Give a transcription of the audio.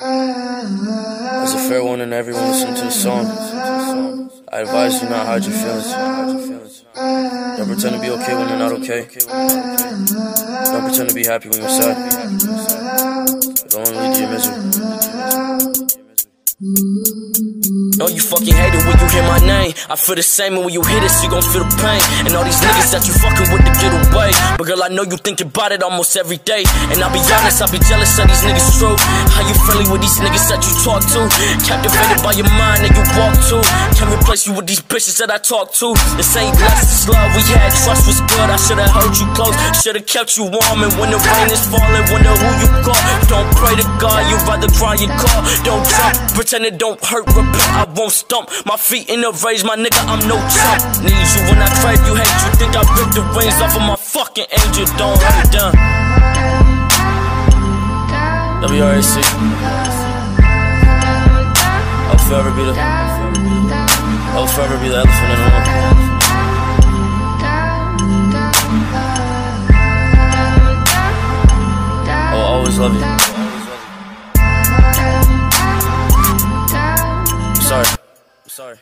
As a fair warning to everyone listening to the song, I advise you not hide your feelings. Don't pretend to be okay when you're not okay. Don't pretend to be happy when you're sad. It'll only lead to your misery. Know you fucking hate it when you hear my name. I feel the same, and when you hear this, you gon' feel the pain. And all these niggas that you fucking with to get away. But girl, I know you think about it almost every day. And I'll be honest, I'll be jealous of these niggas' true. How you friendly with these niggas that you talk to? Captivated by your mind that you walk to. Can't replace you with these bitches that I talk to. This ain't less, this love we had. Trust was good, I should've held you close. Should've kept you warm. And when the rain is falling, wonder who you call. Don't pray to God, you'd rather cry your call. Don't jump, pretend it don't hurt, repent. I won't stump. My feet in the raise, my nigga, I'm no chump. Need you when I crave you hate. You think I ripped the wings off of my fucking angel? Don't hurt down. WRAC. I'll forever be the. I'll forever be the elephant in the room. Always love you. Sorry. I'm sorry.